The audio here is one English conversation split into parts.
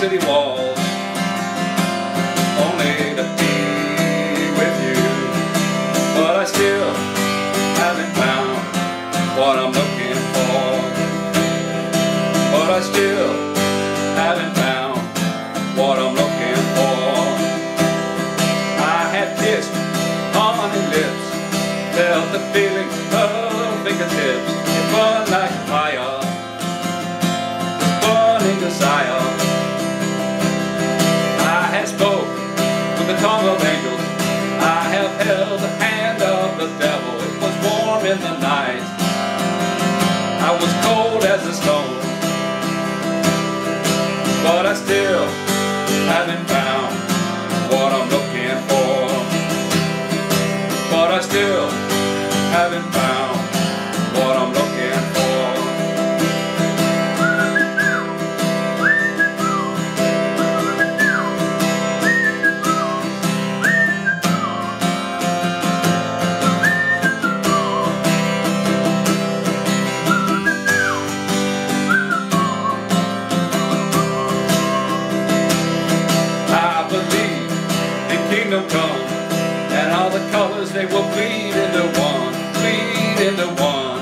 city walls. Only to be with you. But I still haven't found what I'm looking for. But I still haven't found what I'm looking for. I have kissed honey lips Felt the feeling of fingertips. It was like my tongue of angels. I have held the hand of the devil. It was warm in the night. I was cold as a stone. But I still haven't found what I'm looking for. But I still haven't found kingdom come, and all the colors they will bleed into one, bleed into one.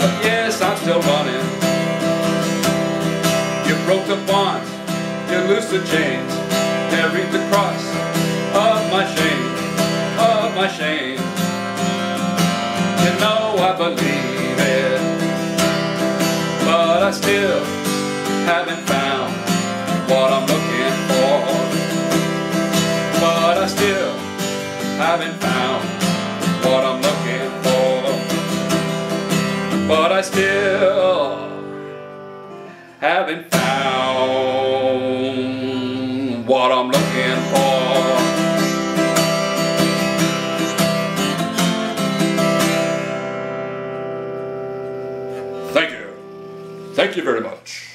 But yes, I'm still running. You broke the bonds, you loose the chains, carried the cross of my shame, of my shame. You know I believe it, but I still haven't found what I'm looking for. Haven't found what I'm looking for. But I still haven't found what I'm looking for. Thank you. Thank you very much.